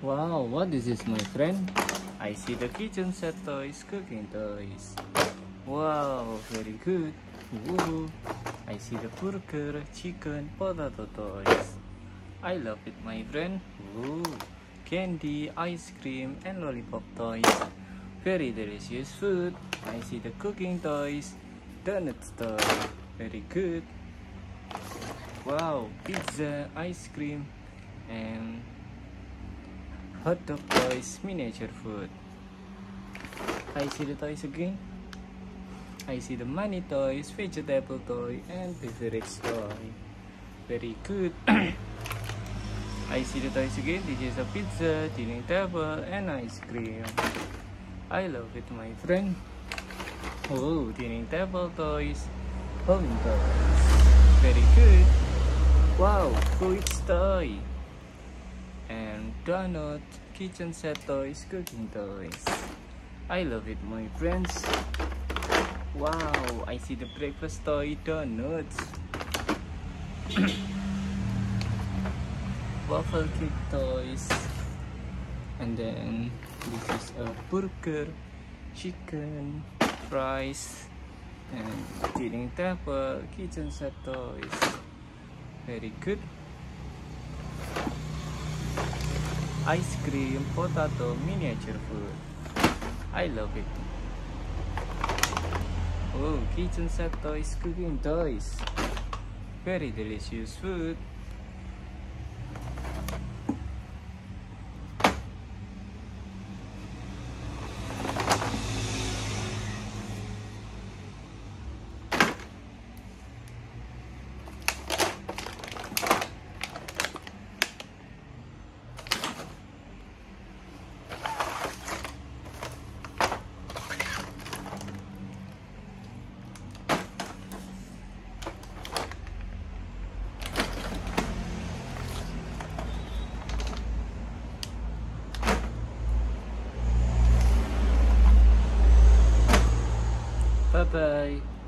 Wow, what is this, my friend? I see the kitchen set toys, cooking toys. Wow, very good. Woohoo! I see the burger, chicken, potato toys. I love it, my friend. Ooh, candy, ice cream, and lollipop toys. Very delicious food. I see the cooking toys, donuts toy. Very good. Wow, pizza, ice cream, and hot dog toys, miniature food. I see the toys again. I see the money toys, vegetable toy, and beverage toy. Very good. I see the toys again. This is a pizza, dining table, and ice cream. I love it, my friend. Oh, dining table toys, home toys. Very good. Wow, fruits toy. Donut, kitchen set toys, cooking toys. I love it, my friends. Wow, I see the breakfast toy donuts. Waffle cake toys. And then this is a burger, chicken, fries, and dining table, kitchen set toys. Very good. Ice cream, potato, miniature food. I love it. Oh, kitchen set toys, cooking toys. Very delicious food. Bye bye.